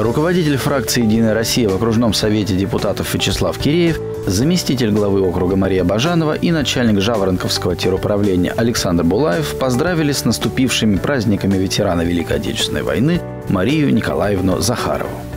Руководитель фракции «Единая Россия» в окружном совете депутатов Вячеслав Киреев, заместитель главы округа Мария Бажанова и начальник Жаворонковского теруправления Александр Булаев поздравили с наступившими праздниками ветерана Великой Отечественной войны Марию Николаевну Захарову.